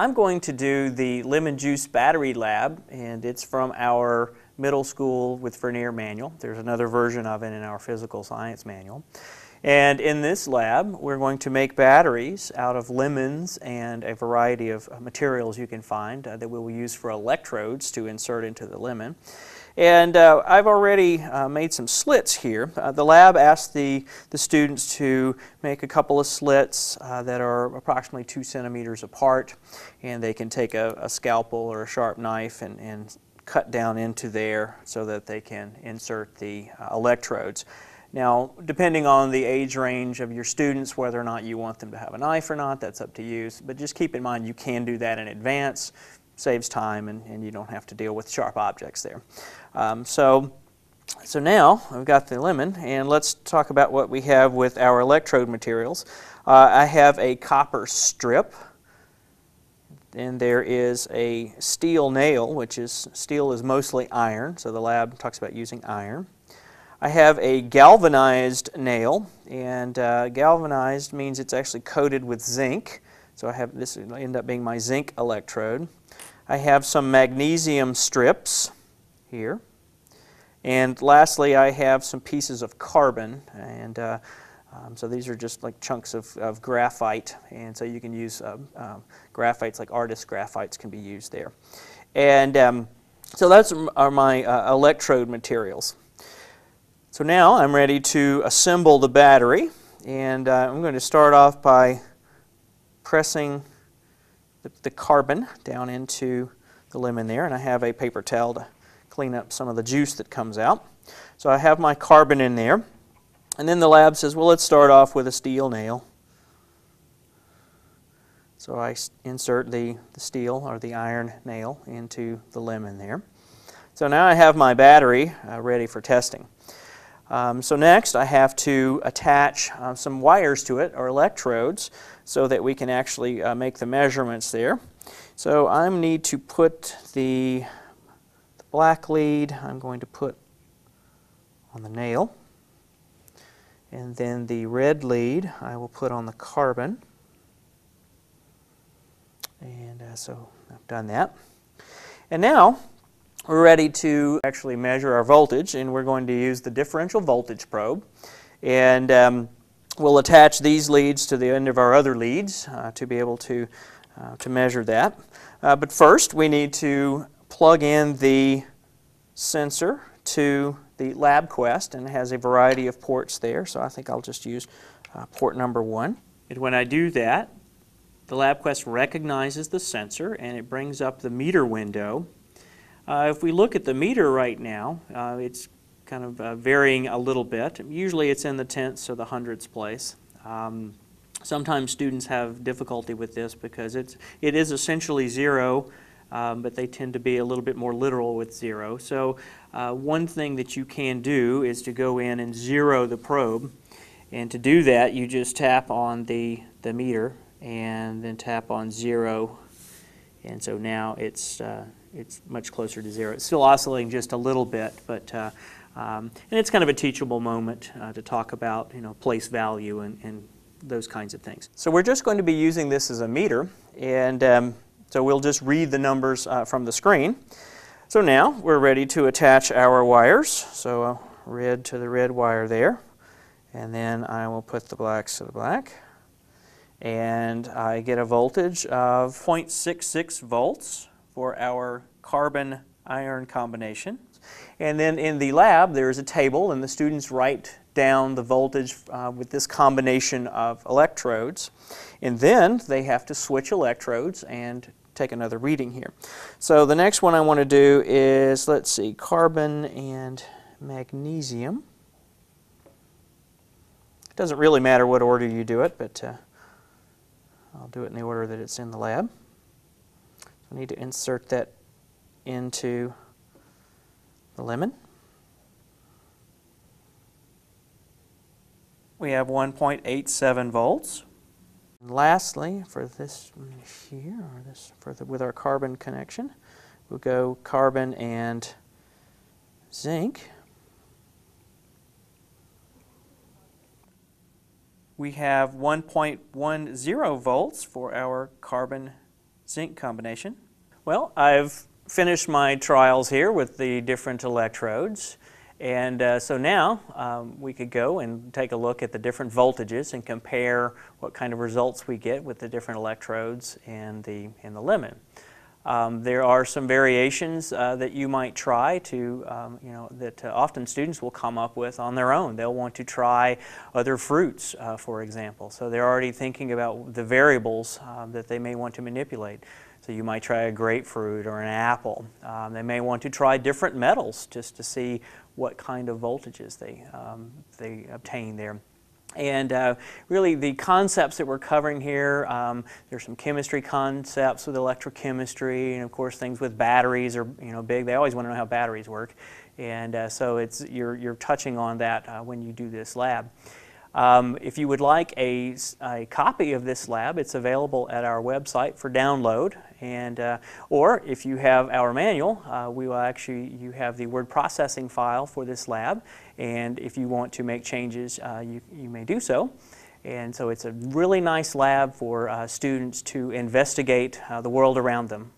I'm going to do the lemon juice battery lab, and it's from our middle school with Vernier manual. There's another version of it in our physical science manual. And in this lab, we're going to make batteries out of lemons and a variety of materials you can find uh, that we will use for electrodes to insert into the lemon. And uh, I've already uh, made some slits here. Uh, the lab asked the, the students to make a couple of slits uh, that are approximately two centimeters apart. And they can take a, a scalpel or a sharp knife and, and cut down into there so that they can insert the uh, electrodes. Now, depending on the age range of your students, whether or not you want them to have a knife or not, that's up to you. But just keep in mind you can do that in advance. Saves time and, and you don't have to deal with sharp objects there. Um, so, so now I've got the lemon and let's talk about what we have with our electrode materials. Uh, I have a copper strip and there is a steel nail, which is steel is mostly iron, so the lab talks about using iron. I have a galvanized nail, and uh, galvanized means it's actually coated with zinc. So I have this will end up being my zinc electrode. I have some magnesium strips here. And lastly, I have some pieces of carbon. And uh, um, so these are just like chunks of, of graphite. And so you can use uh, uh, graphites like artist graphites can be used there. And um, so those are my uh, electrode materials. So now I'm ready to assemble the battery and uh, I'm going to start off by pressing the, the, carbon down into the lemon there and I have a paper towel to clean up some of the juice that comes out. So I have my carbon in there and then the lab says well let's start off with a steel nail. So I insert the, the steel or the iron nail into the lemon there. So now I have my battery uh, ready for testing. Um, so next I have to attach uh, some wires to it, or electrodes, so that we can actually uh, make the measurements there. So I need to put the, the black lead, I'm going to put on the nail. And then the red lead I will put on the carbon. And uh, so I've done that. And now we're ready to actually measure our voltage and we're going to use the differential voltage probe and um, we'll attach these leads to the end of our other leads uh, to be able to, uh, to measure that. Uh, but first we need to plug in the sensor to the LabQuest and it has a variety of ports there so I think I'll just use uh, port number one. And when I do that the LabQuest recognizes the sensor and it brings up the meter window if we look at the meter right now, uh, it's kind of uh, varying a little bit. Usually it's in the tenths or the hundredths place. Um, sometimes students have difficulty with this because it's, it is essentially zero, um, but they tend to be a little bit more literal with zero. So uh, one thing that you can do is to go in and zero the probe. And to do that, you just tap on the, the meter and then tap on zero. And so now it's uh, it's much closer to zero. It's still oscillating just a little bit, but uh, um, and it's kind of a teachable moment uh, to talk about you know place value and, and, those kinds of things. So we're just going to be using this as a meter, and um, so we'll just read the numbers uh, from the screen. So now we're ready to attach our wires. So uh, red to the red wire there, and then I will put the blacks to the black and I get a voltage of 0.66 volts for our carbon iron combination. And then in the lab, there's a table, and the students write down the voltage uh, with this combination of electrodes. And then they have to switch electrodes and take another reading here. So the next one I want to do is, let's see, carbon and magnesium. It doesn't really matter what order you do it, but uh, I'll do it in the order that it's in the lab. I need to insert that into the lemon. We have 1.87 volts. And lastly, for this here, or this for the, with our carbon connection, we'll go carbon and zinc. We have 1.10 volts for our carbon zinc combination. Well, I've finished my trials here with the different electrodes. And uh, so now um, we could go and take a look at the different voltages and compare what kind of results we get with the different electrodes and the, and the lemon. Um, there are some variations uh, that you might try to, um, you know, that uh, often students will come up with on their own. They'll want to try other fruits, uh, for example. So they're already thinking about the variables um, that they may want to manipulate. So you might try a grapefruit or an apple. Um, they may want to try different metals just to see what kind of voltages they, um, they obtain there. And uh, really, the concepts that we're covering here, um, there's some chemistry concepts with electrochemistry, and of course, things with batteries are you know big. They always want to know how batteries work, and uh, so it's you're you're touching on that uh, when you do this lab. Um, if you would like a, a, copy of this lab, it's available at our website for download. And, uh, or if you have our manual, uh, we will actually, you have the word processing file for this lab. And if you want to make changes, uh, you, you may do so. And so it's a really nice lab for uh, students to investigate uh, the world around them.